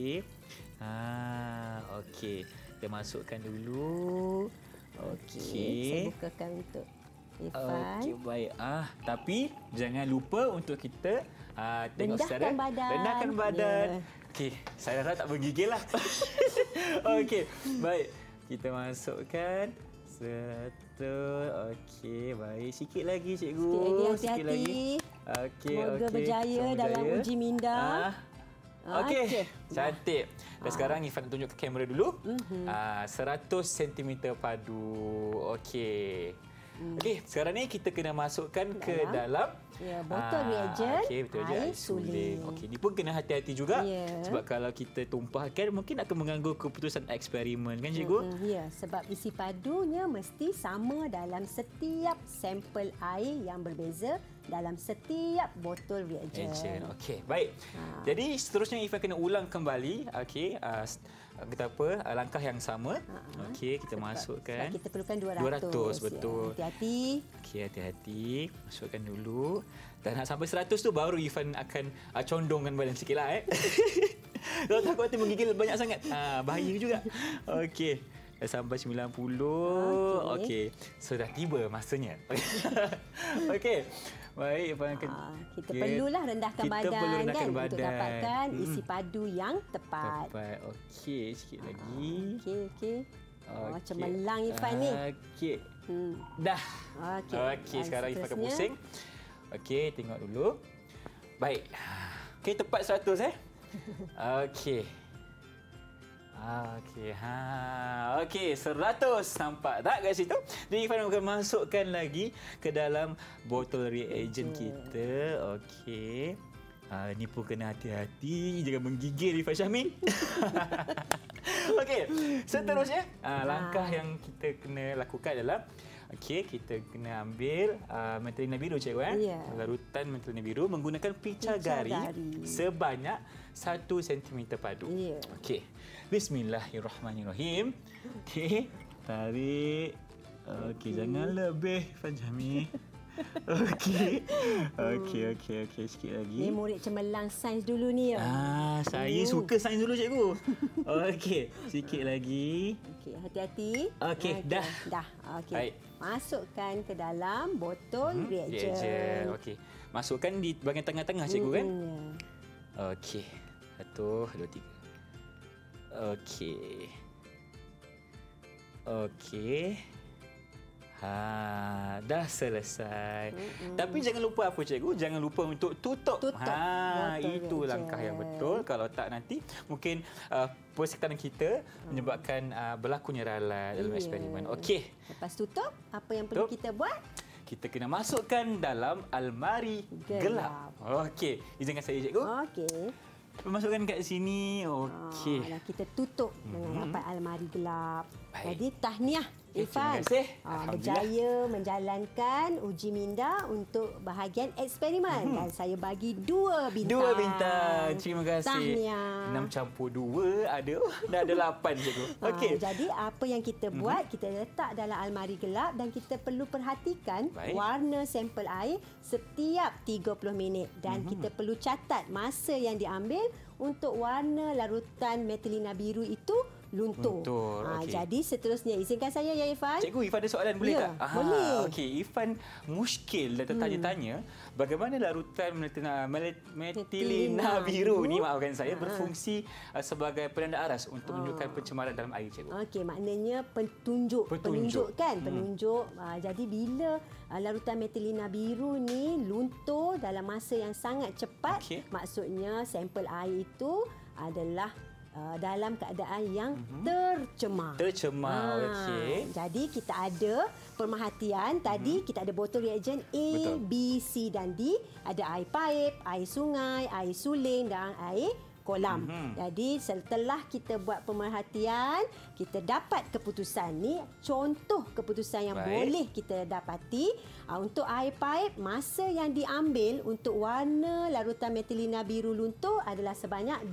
Ah, okey. Kita masukkan dulu. Okey. Okey. Saya bukakan untuk Irfan. Okey, baik. Ah, tapi jangan lupa untuk kita ah, tengok Rendahkan secara badan. rendahkan badan. Ya. Okey, saya harap tak bergigil lah. Okey, baik. Kita masukkan satu. Okey, baik. Sikit lagi cikgu. Sikit lagi, hati-hati. Okey, Semoga okey. berjaya Semoga dalam berjaya. uji minda. Ah. Okey, Okey. cantik. Dan sekarang Ifan tunjuk ke kamera dulu. Mhm. Ah, 100 cm padu. Okey. Okey, sekarang ni kita kena masukkan ke dalam Ya, botol ah, reagent, Okey, betul air air suling. Okey, ni pun kena hati-hati juga Ya. sebab kalau kita tumpahkan mungkin akan mengganggu keputusan eksperimen kan cikgu? Ya, sebab isi padunya mesti sama dalam setiap sampel air yang berbeza dalam setiap botol reagent. Okey, baik. Ha. Jadi seterusnya Ifan kena ulang kembali okey uh, kita apa uh, langkah yang sama. Okey, kita masukkan Sebab kita perlukan 200. 200 betul. Ya, hati-hati. Okey, hati-hati. Masukkan dulu. Dan nak sampai 100 tu baru Ifan akan uh, condongkan badan sikit lah eh. Kalau takut nanti menggigil banyak sangat. Ah, bahaya juga. Okey. Dah sampai 90. Okey. Okay. So dah tiba masanya. Okey. Baik, Ifan akan... Ah, kita Okey. perlulah rendahkan Kita badan perlu rendahkan kan badan. untuk dapatkan Hmm. isi padu yang tepat. Tepat. Okey, sikit lagi. Okey, okey. Oh, Okey. cemerlang Ifan ni. Okey. Hmm. Dah. Okey. Okey, sekarang Ifan akan seterusnya. pusing. Okey, tengok dulu. Baik. Okey, tepat 100 eh. Okey. Okey, ha. Okey, 100 nampak tak kat situ? Jadi Ifan akan masukkan lagi ke dalam botol reagent kita. Okey. Ha, ni pun kena hati-hati jangan menggigil Ifan Syahmin. Okey, seterusnya ha, langkah yang kita kena lakukan adalah Okey, kita kena ambil uh, mentelina biru cikgu eh. Ya. Larutan mentelina biru menggunakan pica, Pica gari, gari. sebanyak 1 cm padu. Ya. Okey. Bismillahirrahmanirrahim. Okey, tarik. Okey, jangan lebih Fanjami. Okey. Okey, okey, okey sikit lagi. Ni murid cemerlang sains dulu ni ya. Ah, saya Hmm. suka sains dulu cikgu. Okey, sikit lagi. Okey, hati-hati. Okey, dah. Dah. Okey. Baik. Masukkan ke dalam botol Hmm, reagent. reagent. Okey. Masukkan di bahagian tengah-tengah cikgu kan? Hmm, Okey. Satu, dua, tiga. Okey. Okey. Ha, dah selesai. Mm-mm. Tapi jangan lupa apa cikgu? Jangan lupa untuk tutup. Tutup Ha, botol itu reagent. langkah yang betul. Kalau tak nanti mungkin uh, persekitaran kita menyebabkan uh, berlakunya ralat dalam Ya. eksperimen. Okey. Lepas tutup, apa yang perlu Tutup. kita buat? Kita kena masukkan dalam almari gelap. Gelap. Okey. Izinkan saya cikgu. Okey. Masukkan kat sini. Okey. Ah, kita tutup dengan rapat almari gelap. Baik. Jadi tahniah Irfan. terima kasih. Alhamdulillah. berjaya menjalankan uji minda untuk bahagian eksperimen dan saya bagi dua bintang. Dua bintang. Terima kasih. Tahniah. Enam campur dua ada. Dah ada lapan cikgu. Ah, Okey. jadi apa yang kita Mhm. buat, kita letak dalam almari gelap dan kita perlu perhatikan Baik. warna sampel air setiap 30 minit dan Mhm. kita perlu catat masa yang diambil untuk warna larutan metilina biru itu luntur. Luntur, Ah, okey. Jadi seterusnya izinkan saya ya Irfan. Cikgu, Ifan ada soalan boleh Ya, tak? boleh. Okey, Ifan muskil dan tertanya-tanya bagaimana larutan metilina, metilina biru biru. ni maafkan saya Ha. berfungsi uh, sebagai penanda aras untuk menunjukkan pencemaran dalam air, cikgu. Okey, maknanya petunjuk, Petunjuk. penunjuk kan, Hmm. penunjuk. Ah, jadi bila ah, larutan metilina biru ni luntur dalam masa yang sangat cepat, Okey. maksudnya sampel air itu adalah ah, dalam keadaan yang Mhm. tercemar. Tercemar, Ah, okey. Jadi kita ada pemerhatian tadi kita ada botol reagen A, Betul. B, C dan D, ada air paip, air sungai, air suling dan air kolam. Mhm. Jadi setelah kita buat pemerhatian, kita dapat keputusan ni contoh keputusan yang Baik. boleh kita dapati ah, untuk air paip masa yang diambil untuk warna larutan metilina biru luntur adalah sebanyak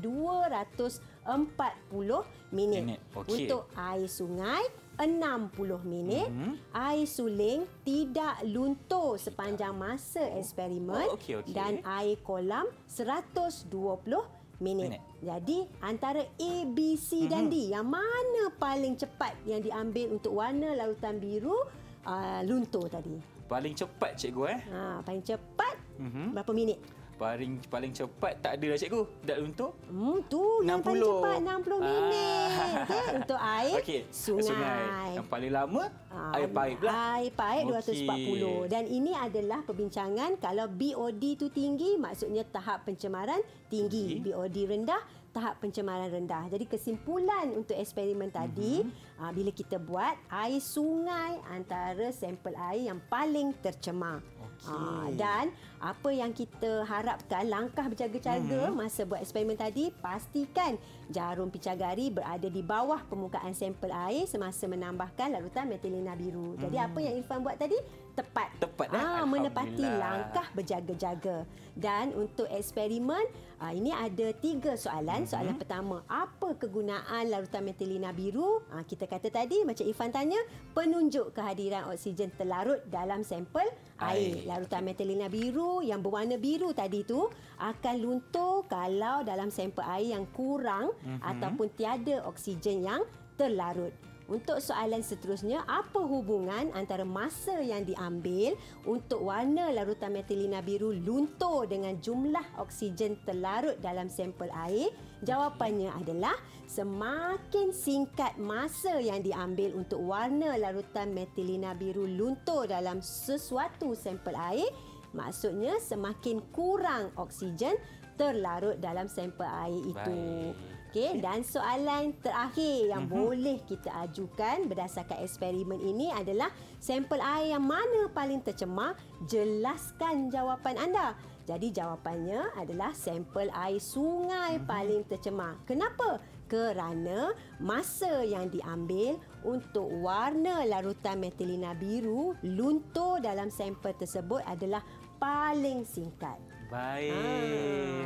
240 minit. Minit, okey. Untuk air sungai 60 minit. Mhm. Air suling tidak luntur sepanjang masa eksperimen Oh, okey, okey. dan air kolam 120 minit. Minit. Jadi antara A, B, C dan Mhm. D yang mana paling cepat yang diambil untuk warna larutan biru uh, luntur tadi? Paling cepat, cikgu eh. Ha, paling cepat Mhm. berapa minit? Paling paling cepat tak ada lah, cikgu. Tak luntur. Hmm, tu yang paling 60. cepat 60 minit. Ah. Okay, untuk air Okey, sungai. Yang paling lama Ah, air paip lah. Air paip Okey. 240. Dan ini adalah perbincangan kalau BOD tu tinggi maksudnya tahap pencemaran tinggi. Tinggi. BOD rendah tahap pencemaran rendah. Jadi kesimpulan untuk eksperimen tadi Mhm. aa, bila kita buat air sungai antara sampel air yang paling tercemar. Okey. Ah, dan apa yang kita harapkan langkah berjaga-jaga Mhm. masa buat eksperimen tadi pastikan jarum picagari berada di bawah permukaan sampel air semasa menambahkan larutan metilina biru. Jadi apa yang Irfan buat tadi tepat. Tepat, eh? Ah menepati Alhamdulillah. langkah berjaga-jaga. Dan untuk eksperimen ah, ini ada tiga soalan. Soalan Mhm. pertama, apa kegunaan larutan metilina biru? Ah, kita kata tadi macam Irfan tanya, penunjuk kehadiran oksigen terlarut dalam sampel air. Air. Larutan metilina biru yang berwarna biru tadi tu akan luntur kalau dalam sampel air yang kurang Mhm. ataupun tiada oksigen yang terlarut. Untuk soalan seterusnya, apa hubungan antara masa yang diambil untuk warna larutan metilina biru luntur dengan jumlah oksigen terlarut dalam sampel air? Jawapannya adalah semakin singkat masa yang diambil untuk warna larutan metilina biru luntur dalam sesuatu sampel air, maksudnya semakin kurang oksigen terlarut dalam sampel air itu. Baik. Okey, dan soalan terakhir yang mm-hmm. boleh kita ajukan berdasarkan eksperimen ini adalah sampel air yang mana paling tercemar? Jelaskan jawapan anda. Jadi jawapannya adalah sampel air sungai mm-hmm. paling tercemar. Kenapa? Kerana masa yang diambil untuk warna larutan metilina biru luntur dalam sampel tersebut adalah paling singkat. Baik.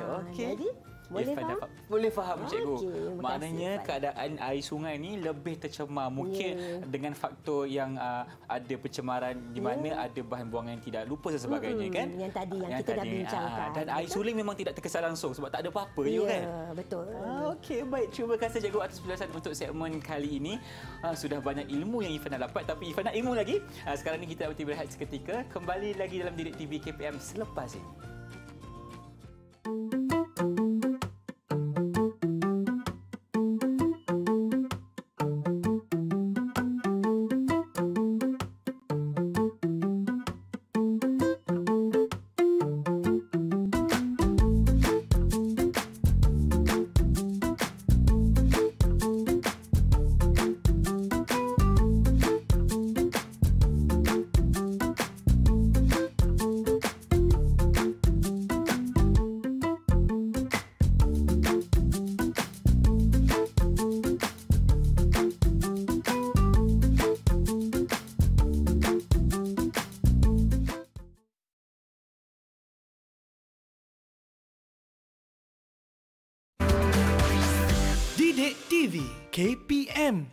Ah, Okey. jadi, boleh Irfan faham? dapat- boleh faham Okey, cikgu. Maknanya kasih, keadaan air sungai ni lebih tercemar. Mungkin Ya. dengan faktor yang uh, ada pencemaran di mana Ya. ada bahan buangan yang tidak lupa dan sebagainya Mm-mm, kan. yang tadi, yang kita dah bincangkan. Ah, dan air Betul? suling memang tidak terkesan langsung sebab tak ada apa-apa Ya, je kan. betul. Ah, Okey, baik. Terima kasih cikgu atas penjelasan untuk segmen kali ini. Ah, sudah banyak ilmu yang Ifan dah dapat tapi Ifan nak ilmu lagi. Ah, sekarang ni kita berhenti berehat seketika. Kembali lagi dalam Didik TV KPM selepas ini. Didik TV KPM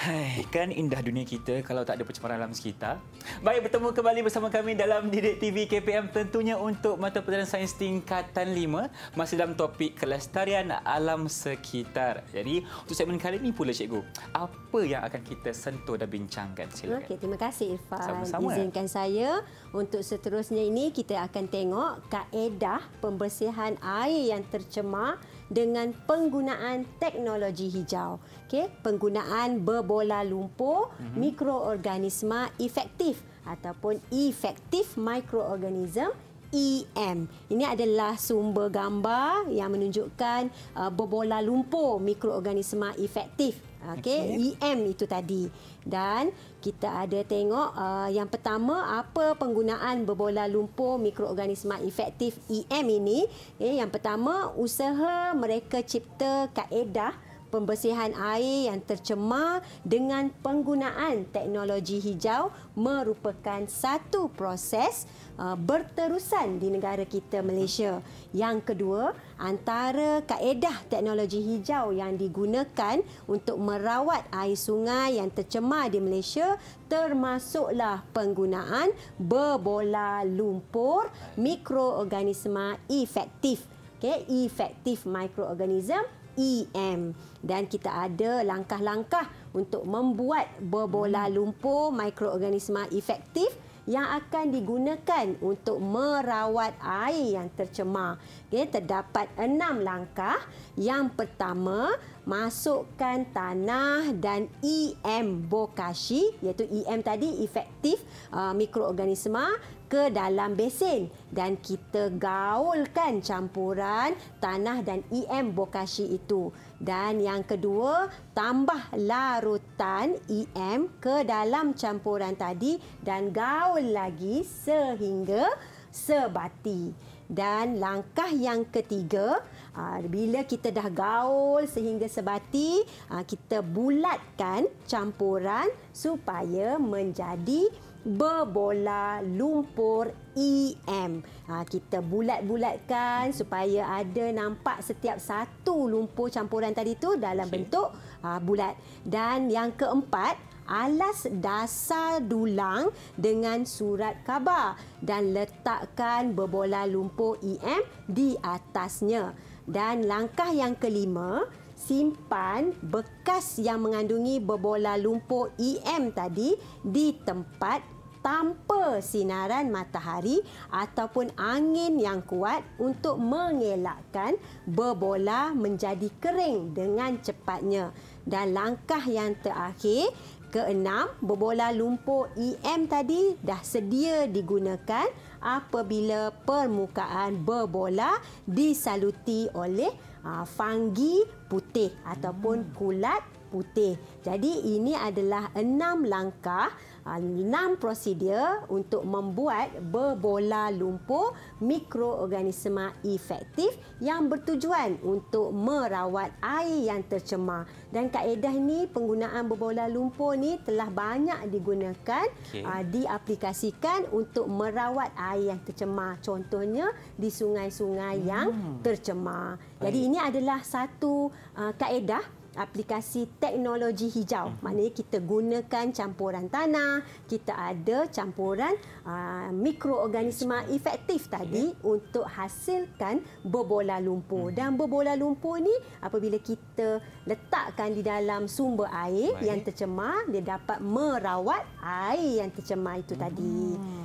Hai, kan indah dunia kita kalau tak ada pencemaran alam sekitar. Baik, bertemu kembali bersama kami dalam Didik TV KPM tentunya untuk mata pelajaran sains tingkatan 5 masih dalam topik kelestarian alam sekitar. Jadi, untuk segmen kali ini pula cikgu, apa yang akan kita sentuh dan bincangkan? Silakan. Okey, terima kasih Irfan. Sama-sama. Izinkan saya untuk seterusnya ini kita akan tengok kaedah pembersihan air yang tercemar dengan penggunaan teknologi hijau. Okey, penggunaan berbola lumpur mm-hmm. mikroorganisma efektif ataupun efektif mikroorganism EM. Ini adalah sumber gambar yang menunjukkan uh, berbola lumpur mikroorganisma efektif. Okey, okay. EM itu tadi. Dan kita ada tengok uh, yang pertama apa penggunaan berbola lumpur mikroorganisma efektif EM ini. Okay, yang pertama usaha mereka cipta kaedah pembersihan air yang tercemar dengan penggunaan teknologi hijau merupakan satu proses uh, berterusan di negara kita Malaysia. Yang kedua, antara kaedah teknologi hijau yang digunakan untuk merawat air sungai yang tercemar di Malaysia termasuklah penggunaan berbola lumpur mikroorganisma efektif. Okay, efektif mikroorganism EM dan kita ada langkah-langkah untuk membuat berbola hmm. lumpur mikroorganisma efektif yang akan digunakan untuk merawat air yang tercemar. Okay, terdapat enam langkah. Yang pertama, masukkan tanah dan EM bokashi iaitu EM tadi efektif uh, mikroorganisma ke dalam besen dan kita gaulkan campuran tanah dan EM bokashi itu. Dan yang kedua, tambah larutan EM ke dalam campuran tadi dan gaul lagi sehingga sebati. Dan langkah yang ketiga, ah, bila kita dah gaul sehingga sebati, ah, kita bulatkan campuran supaya menjadi berbola lumpur EM. Ha, kita bulat-bulatkan supaya ada nampak setiap satu lumpur campuran tadi tu dalam okay. bentuk ha, bulat. Dan yang keempat, alas dasar dulang dengan surat khabar dan letakkan berbola lumpur EM di atasnya. Dan langkah yang kelima, simpan bekas yang mengandungi berbola lumpur EM tadi di tempat tanpa sinaran matahari ataupun angin yang kuat untuk mengelakkan berbola menjadi kering dengan cepatnya. Dan langkah yang terakhir, keenam, berbola lumpur EM tadi dah sedia digunakan apabila permukaan berbola disaluti oleh uh, fungi putih ataupun kulat putih. Jadi ini adalah enam langkah, ah, enam prosedur untuk membuat berbola lumpur mikroorganisma efektif yang bertujuan untuk merawat air yang tercemar. Dan kaedah ini penggunaan berbola lumpur ni telah banyak digunakan okay. uh, diaplikasikan untuk merawat air yang tercemar. Contohnya di sungai-sungai hmm. yang tercemar. Baik. Jadi ini adalah satu uh, kaedah aplikasi teknologi hijau. Hmm. Maknanya kita gunakan campuran tanah, kita ada campuran uh, mikroorganisma efektif tadi okay. untuk hasilkan berbola lumpur. Hmm. Dan berbola lumpur ni apabila kita letakkan di dalam sumber air Baik. yang tercemar, dia dapat merawat air yang tercemar itu hmm. tadi.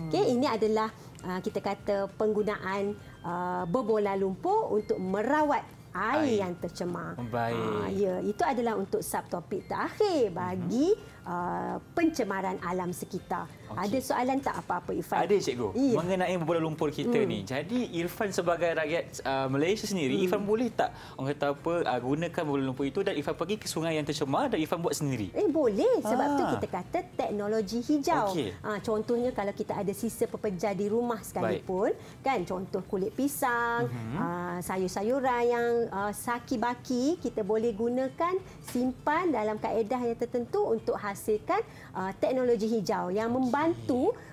Okey, ini adalah uh, kita kata penggunaan uh, berbola lumpur untuk merawat air, air. yang tercemar. Baik. Uh, ya, itu adalah untuk subtopik terakhir bagi uh-huh. uh, pencemaran alam sekitar. Okay. Ada soalan tak apa-apa Irfan? Ada cikgu. Iya. Mengenai berbola lumpur kita hmm. ni. Jadi Irfan sebagai rakyat uh, Malaysia sendiri, hmm. Irfan boleh tak orang kata apa uh, gunakan berbola lumpur itu dan Irfan pergi ke sungai yang tercemar dan Irfan buat sendiri? Eh boleh. Sebab ah. tu kita kata teknologi hijau. Okay. Uh, contohnya kalau kita ada sisa pepejah di rumah sekalipun, Baik. kan contoh kulit pisang, uh-huh. uh, sayur-sayuran yang uh, saki baki kita boleh gunakan simpan dalam kaedah yang tertentu untuk hasil menghasilkan uh, teknologi hijau yang membantu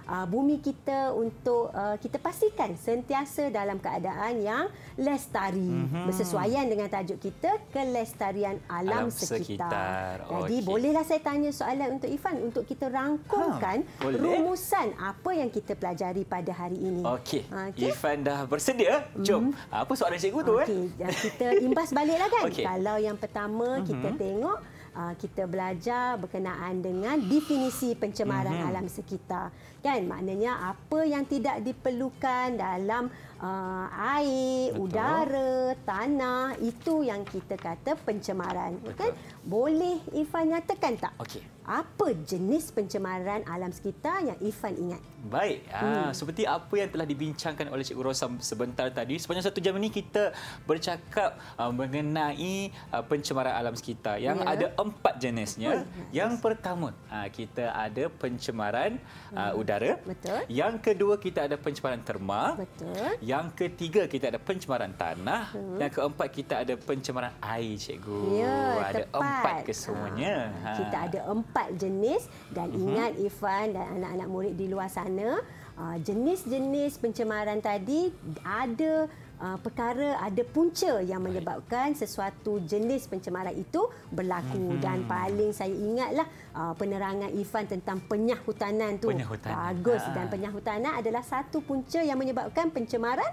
uh, bumi kita untuk uh, kita pastikan sentiasa dalam keadaan yang lestari mm-hmm. bersesuaian dengan tajuk kita kelestarian alam, Alam sekitar. sekitar. Jadi Okey. bolehlah saya tanya soalan untuk Ifan untuk kita rangkumkan Ha, boleh. rumusan apa yang kita pelajari pada hari ini. Okey. Okay. Irfan dah bersedia. Jom. Mm. Apa soalan cikgu tu eh? Okey, dan kita imbas baliklah kan. Okey. Kalau yang pertama mm-hmm. kita tengok uh, kita belajar berkenaan dengan definisi pencemaran mm-hmm. alam sekitar. Kan maknanya apa yang tidak diperlukan dalam uh, air, Betul. Udara, tanah itu yang kita kata pencemaran. Betul. Kan? Boleh Ifan nyatakan tak? Okey. Apa jenis pencemaran alam sekitar yang Ifan ingat? Baik, hmm. seperti apa yang telah dibincangkan oleh Cikgu Rosam sebentar tadi, sepanjang satu jam ini kita bercakap uh, mengenai uh, pencemaran alam sekitar yang Ya. ada empat jenisnya. Oh, Yang pertama, uh, kita ada pencemaran uh, udara. Betul. Yang kedua, kita ada pencemaran terma. Betul. Yang ketiga, kita ada pencemaran tanah. Hmm. Yang keempat, kita ada pencemaran air, Cikgu. Ya, ada tepat. empat kesemuanya. Ha, kita ada empat jenis dan Mhm. ingat Ifan dan anak-anak murid di luar sana, uh, jenis-jenis pencemaran tadi ada uh, perkara ada punca yang menyebabkan sesuatu jenis pencemaran itu berlaku Mhm. dan paling saya ingatlah uh, penerangan Ifan tentang penyahutanan tu. Penyahutanan. Bagus Ha. dan penyahutanan adalah satu punca yang menyebabkan pencemaran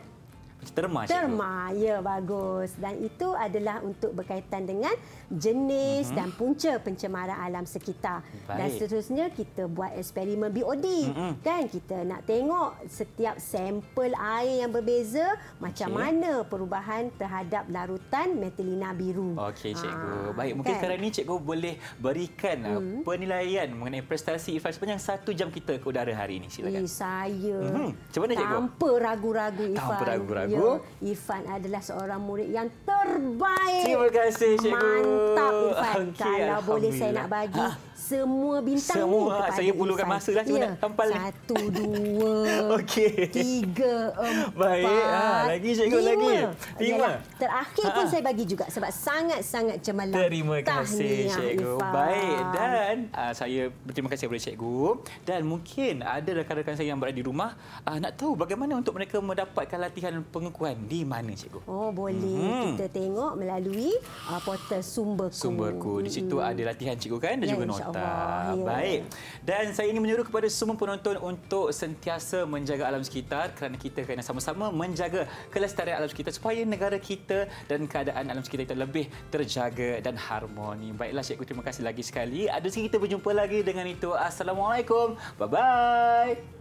Terma, Cikgu. Terma, ya bagus. Dan itu adalah untuk berkaitan dengan jenis mm-hmm. dan punca pencemaran alam sekitar. Baik. Dan seterusnya kita buat eksperimen BOD. Mm-mm. Kan kita nak tengok setiap sampel air yang berbeza macam Okey. mana perubahan terhadap larutan metilina biru. Okey cikgu. Ah, Baik, mungkin kan? sekarang ni cikgu boleh berikan hmm. penilaian mengenai prestasi Ifan sepanjang satu jam kita ke udara hari ini. Silakan. Eh, saya Mhm. Macam mana, cikgu? tanpa ragu-ragu Ifan. Tanpa ragu-ragu? Ya, Ifan adalah seorang murid yang terbaik. Terima kasih, cikgu. Mantap Ifan. Okey, Kalau boleh saya nak bagi semua bintang Semua. ni Saya perlukan masa lah, cuba ya. nak tampal ni. Satu, dua, Okey. tiga, empat, Baik. Ah, lagi, cikgu, lima. lagi. Lima. Yalah, Terakhir pun Ha. saya bagi juga sebab sangat-sangat cemerlang. Terima kasih Tahniah, cikgu. Ifan. Baik dan uh, saya berterima kasih kepada cikgu dan mungkin ada rakan-rakan saya yang berada di rumah uh, nak tahu bagaimana untuk mereka mendapatkan latihan pengukuhan di mana cikgu? Oh boleh Mhm. kita tengok melalui uh, portal sumberku. Sumberku. Di situ Mm-mm. ada latihan cikgu kan dan Ya, juga nota. Allah, ya. Baik. Dan saya ingin menyuruh kepada semua penonton untuk sentiasa menjaga alam sekitar kerana kita kena sama-sama menjaga kelestarian alam sekitar supaya negara kita dan keadaan alam sekitar kita lebih terjaga dan harmoni. Baiklah cikgu terima kasih lagi sekali. Ada sekali kita berjumpa lagi dengan itu. Assalamualaikum. Bye bye.